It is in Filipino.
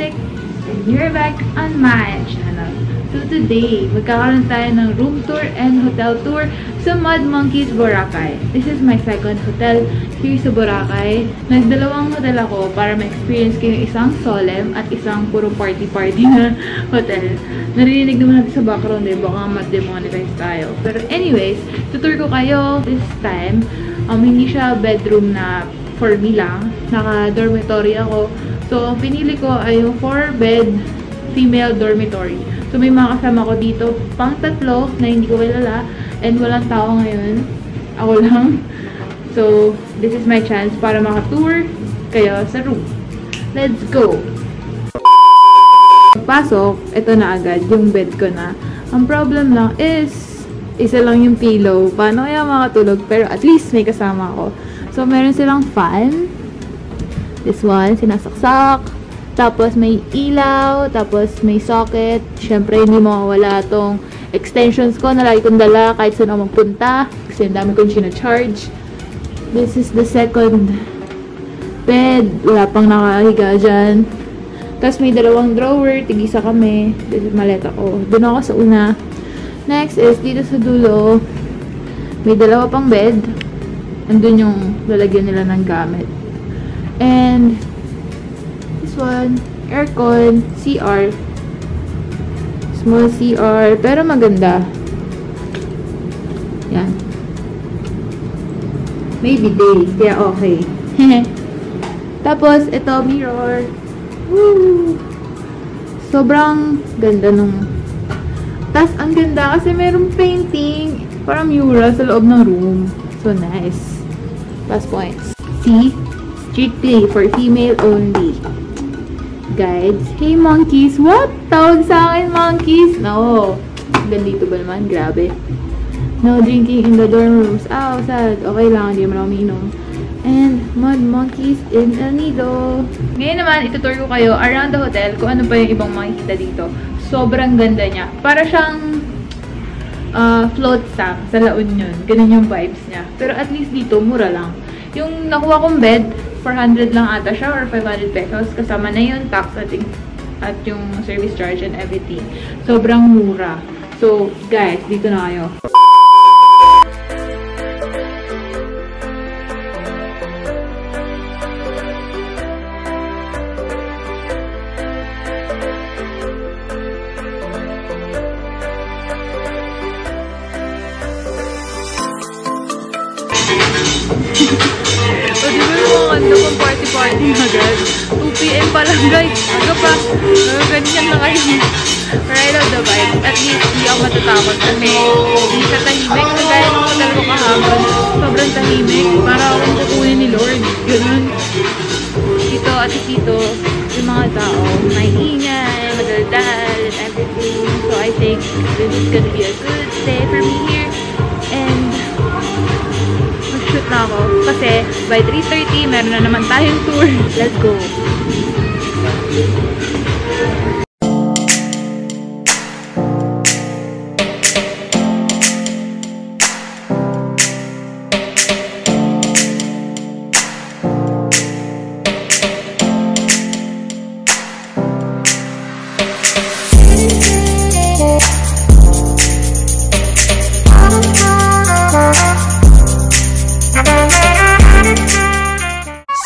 and you're back on my channel. So today, magkakaroon tayo ng room tour and hotel tour sa Mud Monkeys Boracay. This is my second hotel here sa Boracay. Nagdalawang hotel ako para ma-experience yung isang solemn at isang puro party-party na hotel. Narinig naman natin sa background eh, baka ma-demonetize tayo. Pero anyways, tutur ko kayo this time. Um, hindi siya bedroom na for me lang. Naka-dormitory ako. So, pinili ko ay yung 4-bed female dormitory. So, may mga kasama ko dito, pang tatlo na hindi ko kilala and walang tao ngayon. Ako lang. So, this is my chance para makatour kayo sa room. Let's go! Pasok, ito na agad, yung bed ko na. Ang problem lang is, isa lang yung pillow. Paano kaya makatulog? Pero at least may kasama ako. So, meron silang fan. This one, sinasaksak. Tapos may ilaw, tapos may socket. Siyempre, hindi mawawala tong extensions ko na lagi kong dala kahit saan ako magpunta. Kasi ang dami kong sinacharge. This is the second bed. Wala pang nakahiga dyan. Tapos may dalawang drawer. Tigisa kami. This is maleta ko. Doon ako sa una. Next is, dito sa dulo, may dalawa pang bed. Andun yung lalagyan nila ng gamit. And this one, aircon, CR. Small CR, pero maganda. Yan. Maybe day, kaya okay. Tapos, ito, mirror. Woo! Sobrang ganda nung... Tapos, ang ganda kasi merong painting. Parang mural sa loob ng room. So, nice. Plus points. See? Strictly for female only. Guides. Hey, monkeys! What? Tawag sa akin, monkeys? No. Gandito ba naman? Grabe. No drinking in the dorm rooms. Ah, sad. Okay lang, hindi naman ako umiinom. And mud monkeys in El Nido. Ngayon naman, itutur ko kayo around the hotel kung ano pa yung ibang makikita dito. Sobrang ganda niya. Para siyang uh, float sang sa La Union. Ganun yung vibes niya. Pero at least dito, mura lang. Yung nakuha kong bed, 400 lang ata siya or 500 pesos. Kasama na yung tax at, at yung service charge and everything. Sobrang mura. So, guys, dito na kayo. ganda party-party agad. 2pm pa lang guys. Aga pa. Uh, ganyan na kayo. Right out the vibe. At least hindi ako matatakot kasi hindi ka tahimik. Kagaya ng hotel ko kahapon. Sobrang tahimik. Para akong kukunin ni Lord. Ganun. Dito at dito, yung mga tao, may ingay, madaldal, and everything. So I think this is gonna be a good na ako. Kasi by 3.30, meron na naman tayong tour. Let's go!